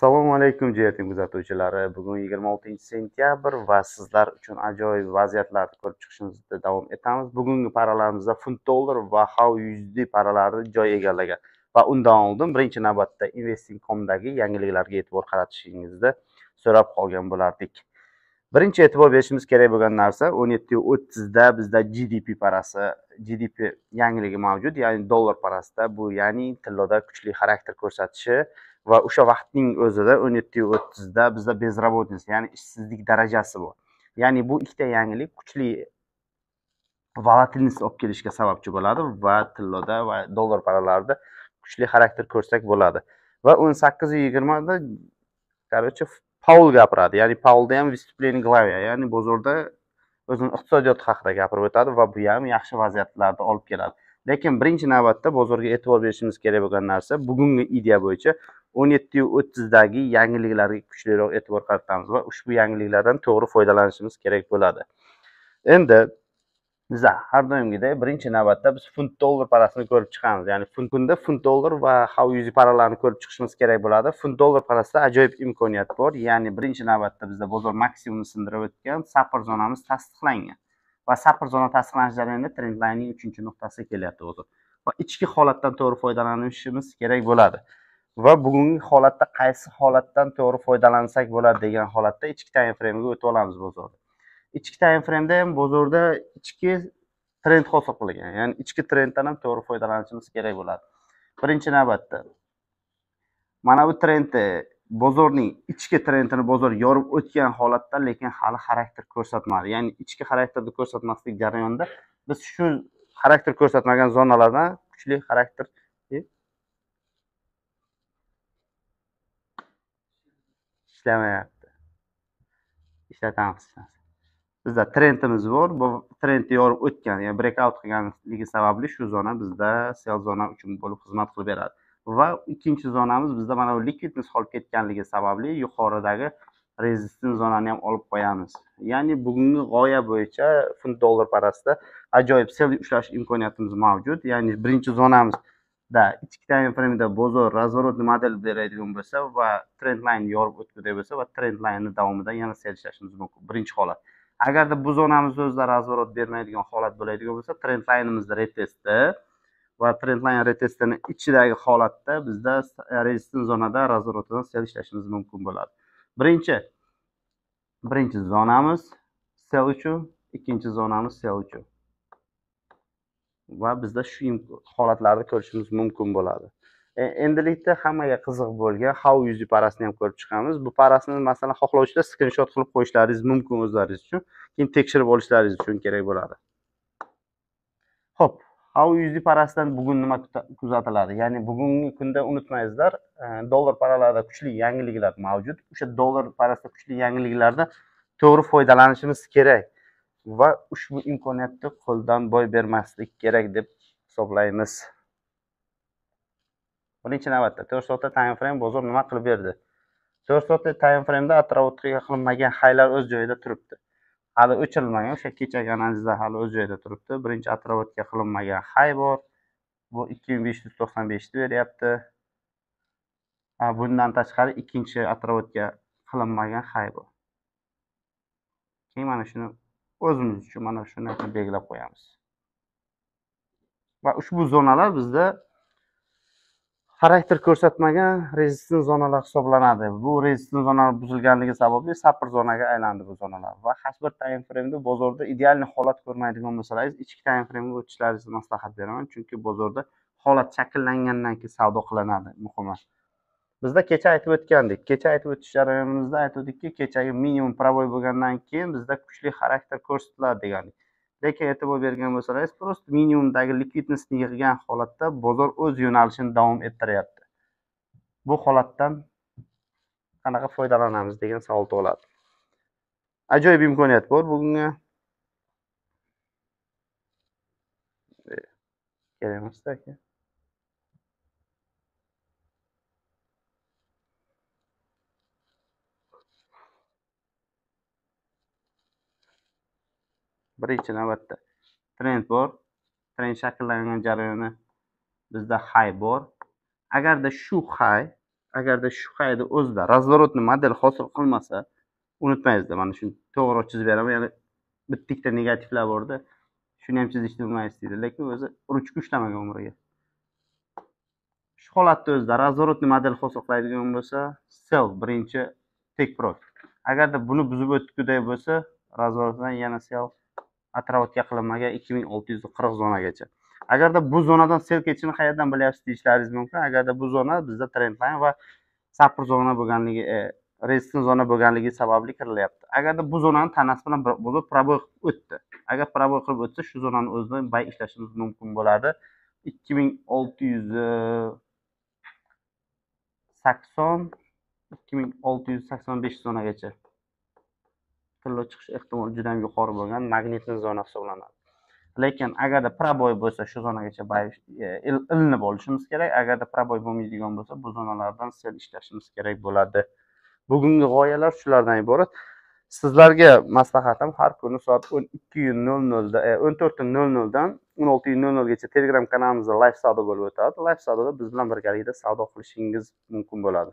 Assalomu alaykum jiyatim kuzatuvchilari. Bugun 26 sentyabr va sizlar uchun ajoyib vaziyatlarni ko'rib chiqishimizda davom etamiz. Bugungi paralarimizda funt dollar va how USD paralari joy egallagan. Va undan oldin birinchi navbatda investing.comdagi yangiliklarga e'tibor qaratishingizni so'rab qolgan bo'lardik. Birinchi e'tibor berishimiz kerak bo'lgan narsa 17.30 da bizda GDP parasi, GDP yangiligi mavjud, ya'ni dollar parasida bu ya'ni tilloda kuchli xarakter ko'rsatishi va o'sha vaqtning o'zida o'n yetti o'ttizda bizda безработность ya'ni ishsizlik darajasi bor. Ya'ni bu ikkita yangilik kuchli volatilnost olib kelishiga sababchi bo'ladi va tilloda va dollar paralarida kuchli xarakter ko'rsak bo'ladi. Va o'n sakkiz yigirmada короче paul gapiradi. Ya'ni paulda ham выступление главе ya'ni bozorda o'zini iqtisodiyoti haqida gapirib o'tadi va bu ham yaxshi vaziyatlarni olib keladi. Lekin birinchi navbatda bozorga e'tibor berishimiz kerak bo'lgan narsa bugungi idea bo'yicha o'n yetti o'ttizdagi yangiliklarga kuchliroq e'tibor qaratamiz va ushbu yangiliklardan to'g'ri foydalanishimiz kerak bo'ladi. Endi biza har doimgidek birinchi navbatda biz funt dollar parasini ko'rib chiqamiz. Ya'ni funt kunda funt dollar va havyuzi paralarni ko'rib chiqishimiz kerak bo'ladi. Funt dollar parasida ajoyib imkoniyat bor. Ya'ni birinchi navbatda bizda bozor maksimumni sindirib o'tgan sapr zonamiz tasdiqlangan va sapr zona tasdiqlanish jarayonida trend linening uchinchi nuqtasi kelyapti hozir va ichki holatdan to'g'ri foydalanishimiz kerak bo'ladi. Va bugungi holatda qaysi holatdan to'g'ri foydalansak bo'ladi degan holatda ichki time frame'ga o'tib olamiz bozorda. Ichki time frame'da ham bozorda ichki trend hosil qilgan ya'ni ichki trenddan ham to'g'ri foydalanishimiz kerak bo'ladi. Birinchi navbatda mana bu trendni bozorning ichki trendini bozor yorib o'tgan holatda lekin hali xarakter ko'rsatmadi. Ya'ni ichki xarakterni ko'rsatmaslik jarayonida biz shu xarakter ko'rsatmagan zonalardan kuchli xarakter ishlamayapti. Ishlatamiz bizda trendimiz bor bu trendni yorib o'tgan ya'ni breakout qilganligi sababli shu zona bizda sell zona uchun bo'lib xizmat qilib beradi. Va ikkinchi zonamiz bizda mana bu likvidness qolib ketganligi sababli yuqoridagi rezistens zonani ham olib qo'yamiz. Ya'ni bugungi g'oya bo'yicha funt dollar parasida ajoyib sell ushlash imkoniyatimiz mavjud. Ya'ni birinchi zonamiz da ichki time frame'da bozor разворотный model beradigan bo'lsa va trend line yorib o'tguday bo'lsa va trend line davomida yana sel ishlashimiz mumkin. Birinchi holat. Agarda bu zonamiz o'zida разворот bermaydigan holat bo'ladigan bo'lsa trend lineimizni retesti va trend line retestini ichidagi holatda bizda rezistens zonada razvorotidan sel ishlashimiz mumkin bo'ladi. Birinchi birinchi zonamiz sel uchun ikkinchi zonamiz sel uchun. Va bizda shu holatlarni ko'rishimiz mumkin bo'ladi. E, endilikda hammaga qiziq bo'lgan how yuzi parasini ham ko'rib chiqamiz. Bu parasini masalan xohlovchilar skrinshot qilib qo'yishlaringiz mumkin o'zlaringiz uchun keyin tekshirib olishlaringiz uchun kerak bo'ladi. Ho'p how yuzi parasidan bugun nima kuzatiladi? Ya'ni bugungi kunda unutmaysizlar e, dollar paralarida kuchli yangiliklar mavjud. O'sha dollar parasida kuchli yangiliklardan to'g'ri foydalanishimiz kerak. Va ushbu imkoniyatni qo'ldan boy bermaslik kerak deb hisoblaymiz. Birinchi navbatda to'rt soatda time frame bozor nima qilib berdi? To'rt soatlik time frameda отработка qilinmagan haylar o'z joyida turibdi. Hali o'chirilmagan o'sha kechagi analizda hali o'z joyida turibdi. Birinchi отработка qilinmagan hay bor. Bu ikki ming besh yuz to'qson beshni beryapti. Bundan tashqari ikkinchi отработка qilinmagan hay bor. Keyin mana shuni o'zimiz uchun mana shuni belgilab qo'yamiz. Va ushbu zonalar bizda xarakter ko'rsatmagan rezistent zonalar hisoblanadi. Bu rezistent zonalar buzilganligi sababli sapr zonaga aylandi bu zonalar va hech bir time frameda bozorda idealniy holat ko'rmaydigan bo'lsangiz ichki time framega o'tishlaringizni maslahat beraman. Chunki bozorda holat shakllangandan keyin savdo qilinadi muhimi. Bizda kecha aytib o'tgandik kecha aytib o'tish jarayonimizda aytuvdikki kechagi minimum provoy bo'lgandan keyin bizda kuchli xarakter ko'rsatiladi degandik. Lekin e'tibor bergan bo'lsangiz просто minimumdagi likvidnostni yig'gan holatda bozor o'z yo'nalishini davom ettiryapti. Bu holatdan qanaqa foydalanamiz degan savol tug'iladi. Ajoyib imkoniyat bor bugungi kerak emasda aka. Birinchi navbatda trend bor. Trend shakllangan jarayoni bizda hay bor. Agarda shu hay agarda shu hayni o'zida разворотный model hosil qilmasa unutmaysizda mana shuni to'g'riroq chizib beraman. Ya'ni bitta ikkita negativlar borda shuni ham chizishni bilmaysiz deydi lekin o'zi ruchka ushlamagan umriga. Shu holatda o'zida разворотный model hosil qiladigan bo'lsa sell birinchi tek profit. Agarda buni buzib o'tguday bo'lsa razvorotdan yana sell atrofga qilinmagan ikki ming olti yuz qirq zonagacha. Agarda bu zonadan sel ketishini qayerdan bilyapsiz deyishlaringiz mumkin. Agarda bu zona bizda trendline va sapr zona bo'lganligi e, zona bo'lganligi sababli kirilyapti. Agarda bu zonani tanasi bilan bo'lib proboy qilib o'tdi. Agar proboy qilib o'tsa shu zonani o'zida bay ishlashimiz mumkin bo'ladi. ikki ming olti yuz sakson ikki ming olti yuz sakson besh zonagacha. Tilla chiqish ehtimoli juda ham yuqori bo'lgan magnitniy zona hisoblanadi. Lekin agarda proboy bo'lsa shu zonagacha e, ilinib olishimiz kerak. Agarda proboy bo'lmaydigan bo'lsa bu zonalardan sel ishlashimiz kerak bo'ladi. Bugungi g'oyalar shulardan iborat. Sizlarga maslahatim har kuni soat o'n ikkiyu nol nolda e, o'n to'rt nol noldan o'n oltiyu nol nolgacha telegram kanalimizda live savdo bo'lib o'tadi. Live savdoda biz bilan birgalikda savdo qilishingiz mumkin bo'ladi.